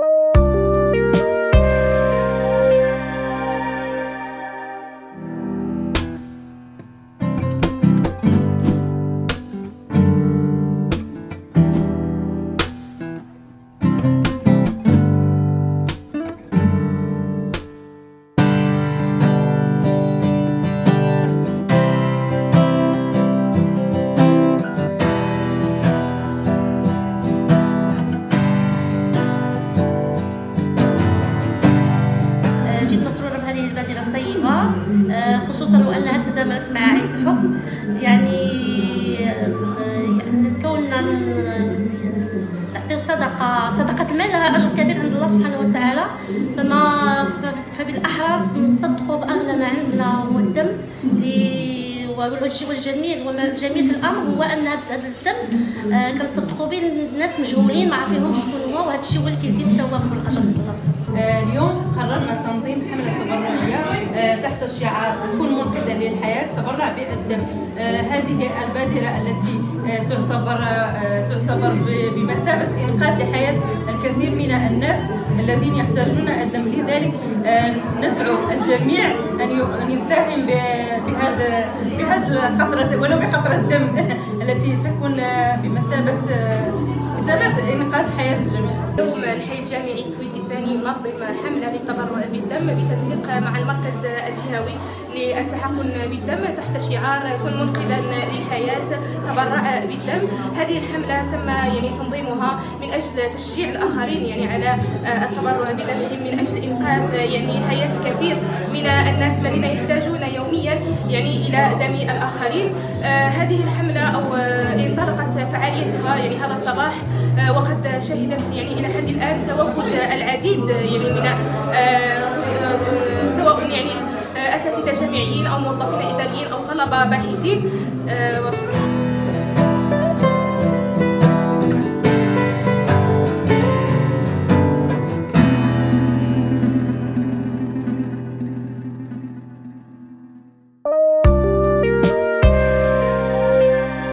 you خصوصا وأنها تزامنت مع عيد الحب. يعني يعني كوننا نعطيو صدقة صدقة المال لها أجر كبير عند الله سبحانه وتعالى. فما ف- فبالأحرى نتصدقوا بأغلى ما عندنا هو الدم والجميل. وما الجميل في الأمر هو أن هذا الدم آه، كنتصدقوا به الناس مجهولين ما عارفينهمش شكون تحت شعار كن منقذا للحياة تبرع بالدم آه، هذه البادرة التي آه، تعتبر آه، تعتبر ب- بمثابة إنقاذ لحياة الكثير من الناس الذين يحتاجون الدم. لذلك آه، ندعو الجميع أن يساهم بهذا بهذا القطرة ولو بقطرة دم التي تكون آه، بمثابة إنقاذ حياة الجميع. اليوم الحي الجامعي السويسي الثاني ينظم حملة للتبرع بالدم بتنسيق مع المركز الجهوي للتحقن بالدم تحت شعار كن منقذا للحياة تبرع بالدم. هذه الحملة تم يعني تنظيمها من أجل تشجيع الآخرين يعني على التبرع بدمهم من أجل إنقاذ يعني حياة الكثير. من الناس الذين يحتاجون يوميا يعني إلى دم الآخرين. آه، هذه الحملة أو آه، انطلقت فعاليتها يعني هذا الصباح آه، وقد شهدت يعني إلى حد الآن توافد العديد يعني من سواء يعني أساتذة جامعيين أو موظفين إداريين أو طلبة باحثين.